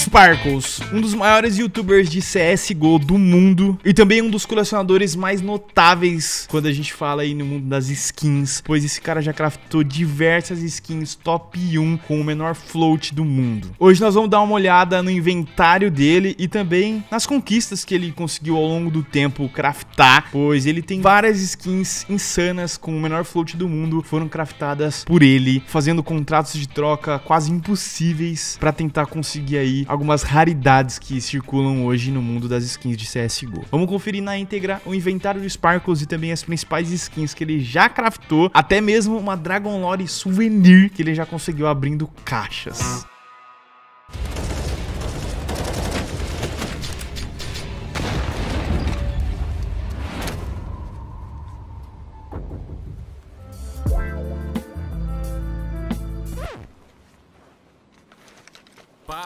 Sparkles, um dos maiores youtubers de CSGO do mundo e também um dos colecionadores mais notáveis quando a gente fala aí no mundo das skins, pois esse cara já craftou diversas skins top 1 com o menor float do mundo. Hoje nós vamos dar uma olhada no inventário dele e também nas conquistas que ele conseguiu ao longo do tempo craftar, pois ele tem várias skins insanas com o menor float do mundo, foram craftadas por ele, fazendo contratos de troca quase impossíveis para tentar conseguir aí algumas raridades que circulam hoje no mundo das skins de CSGO. Vamos conferir na íntegra o inventário de Sparkles e também as principais skins que ele já craftou, até mesmo uma Dragon Lore Souvenir que ele já conseguiu abrindo caixas.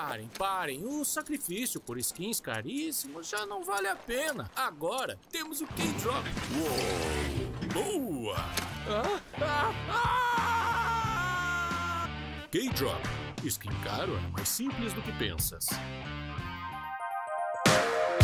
Parem, parem. O sacrifício por skins caríssimos já não vale a pena. Agora temos o K-Drop. Boa! Ah, ah, ah! K-Drop. Skin caro é mais simples do que pensas.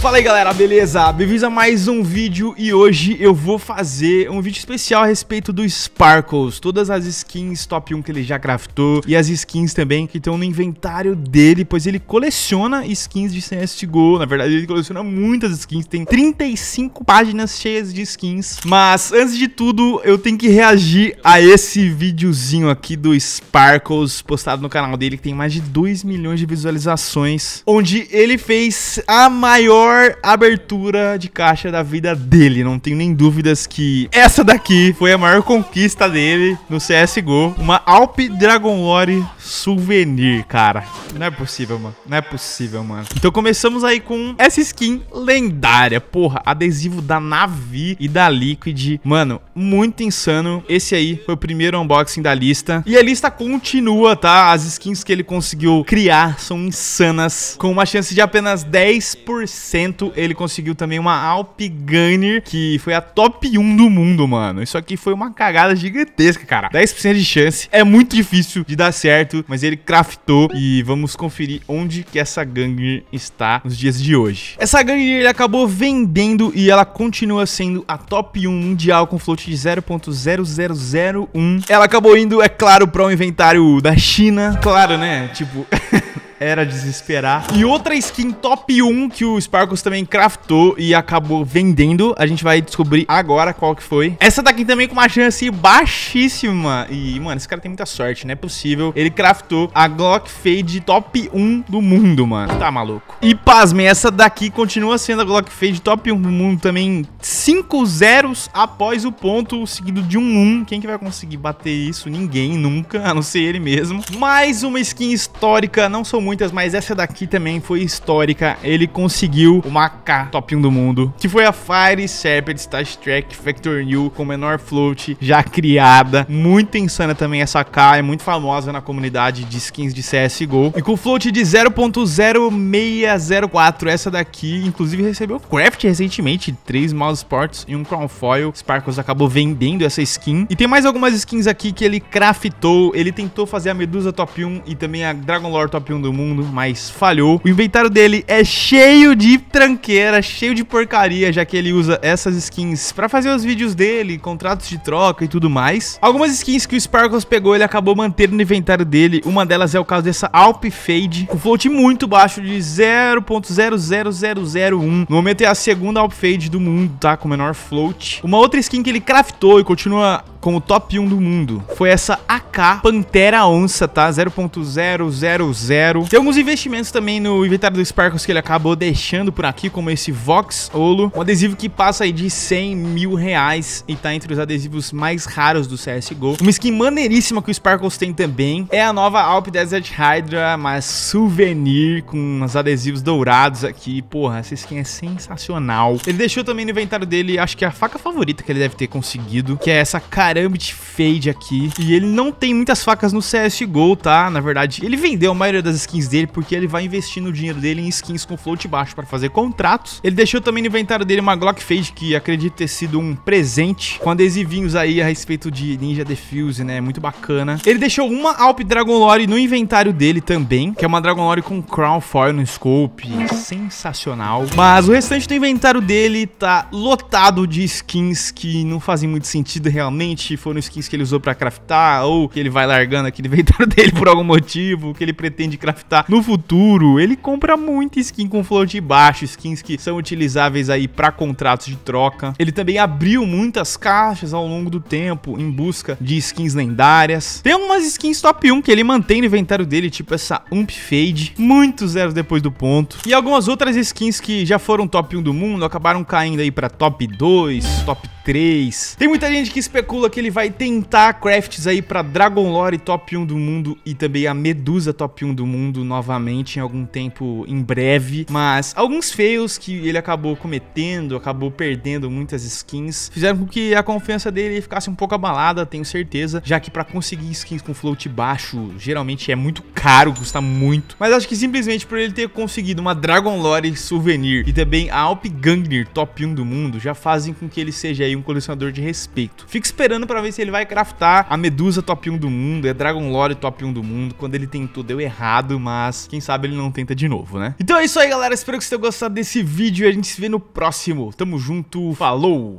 Fala aí galera, beleza? Bem-vindos a mais um vídeo e hoje eu vou fazer um vídeo especial a respeito do Sparkles. Todas as skins top 1 que ele já craftou e as skins também que estão no inventário dele Pois ele coleciona skins de CSGO, na verdade ele coleciona muitas skins Tem 35 páginas cheias de skins. Mas antes de tudo eu tenho que reagir a esse videozinho aqui do Sparkles Postado no canal dele que tem mais de 2 milhões de visualizações Onde ele fez a maior maior abertura de caixa da vida dele. Não tenho nem dúvidas que essa daqui foi a maior conquista dele no CSGO. Uma Alp Dragon Lore Souvenir, cara. Não é possível, mano. Não é possível, mano. Então começamos aí com essa skin lendária. Porra, adesivo da Navi e da Liquid. Mano, muito insano. Esse aí foi o primeiro unboxing da lista. E a lista continua, tá? As skins que ele conseguiu criar são insanas. Com uma chance de apenas 10% ele conseguiu também uma Alp Gunner, que foi a top 1 do mundo, mano. Isso aqui foi uma cagada gigantesca, cara. 10% de chance. É muito difícil de dar certo, mas ele craftou e vamos conferir onde que essa Gunner está nos dias de hoje. Essa Gunner ele acabou vendendo e ela continua sendo a top 1 mundial com float de 0.0001. Ela acabou indo, é claro, para o um inventário da China. Claro, né? Tipo... era desesperar. E outra skin top 1 que o Sparkles também craftou e acabou vendendo, a gente vai descobrir agora qual que foi. Essa daqui também com uma chance baixíssima. E, mano, esse cara tem muita sorte, não é possível. Ele craftou a Glock Fade top 1 do mundo, mano. Tá maluco. E pasmem, essa daqui continua sendo a Glock Fade top 1 do mundo também. 5 zeros após o ponto seguido de um 1. Quem que vai conseguir bater isso? Ninguém, nunca, a não ser ele mesmo. Mais uma skin histórica, não sou muito muitas, mas essa daqui também foi histórica. Ele conseguiu uma K top 1 do mundo, que foi a Fire Serpent Star Trek Factor New com menor float já criada. Muito insana também essa K, é muito famosa na comunidade de skins de CSGO. E com float de 0.0604, essa daqui, inclusive recebeu craft recentemente, três mouse ports e um crown foil. Sparkles acabou vendendo essa skin. E tem mais algumas skins aqui que ele craftou, ele tentou fazer a Medusa top 1 e também a Dragon Lore top 1 do mundo mundo, mas falhou. O inventário dele é cheio de tranqueira, cheio de porcaria, já que ele usa essas skins pra fazer os vídeos dele, contratos de troca e tudo mais. Algumas skins que o Sparkles pegou, ele acabou mantendo no inventário dele. Uma delas é o caso dessa Alp Fade, com float muito baixo de 0.00001. No momento é a segunda Alp Fade do mundo, tá? Com menor float. Uma outra skin que ele craftou e continua como top 1 do mundo foi essa AK Pantera Onça, tá? 0.000. Tem alguns investimentos também no inventário do Sparkles que ele acabou deixando por aqui, como esse Vox Olo, um adesivo que passa aí de 100 mil reais e tá entre os adesivos mais raros do CSGO. Uma skin maneiríssima que o Sparkles tem também é a nova Alp Desert Hydra, mas souvenir com os adesivos dourados aqui. Porra, essa skin é sensacional. Ele deixou também no inventário dele, acho que a faca favorita que ele deve ter conseguido, que é essa K Karambit Fade aqui. E ele não tem muitas facas no CSGO, tá? Na verdade, ele vendeu a maioria das skins dele porque ele vai investindo o dinheiro dele em skins com float baixo para fazer contratos. Ele deixou também no inventário dele uma Glock Fade, que acredito ter sido um presente, com adesivinhos aí a respeito de Ninja Defuse, né? Muito bacana. Ele deixou uma Alp Dragon Lore no inventário dele também, que é uma Dragon Lore com Crown Foil no scope. Sensacional. Mas o restante do inventário dele tá lotado de skins que não fazem muito sentido realmente. Foram skins que ele usou pra craftar, ou que ele vai largando aqui no inventário dele por algum motivo, que ele pretende craftar no futuro. Ele compra muita skin com float baixo, skins que são utilizáveis aí pra contratos de troca. Ele também abriu muitas caixas ao longo do tempo em busca de skins lendárias. Tem algumas skins top 1 que ele mantém no inventário dele, tipo essa Ump Fade, muitos zeros depois do ponto. E algumas outras skins que já foram top 1 do mundo acabaram caindo aí pra top 2, top 3. Tem muita gente que especula que ele vai tentar crafts aí pra Dragon Lore top 1 do mundo e também a Medusa top 1 do mundo novamente em algum tempo em breve. Mas alguns fails que ele acabou cometendo, acabou perdendo muitas skins, fizeram com que a confiança dele ficasse um pouco abalada, tenho certeza, já que pra conseguir skins com float baixo, geralmente é muito caro, custa muito. Mas acho que simplesmente por ele ter conseguido uma Dragon Lore Souvenir e também a Alp Gangnir top 1 do mundo, já fazem com que ele seja aí um colecionador de respeito. Fico esperando pra ver se ele vai craftar a Medusa top 1 do mundo, a Dragon Lore top 1 do mundo. Quando ele tentou, deu errado, mas quem sabe ele não tenta de novo, né? Então é isso aí, galera. Espero que vocês tenham gostado desse vídeo e a gente se vê no próximo. Tamo junto, falou!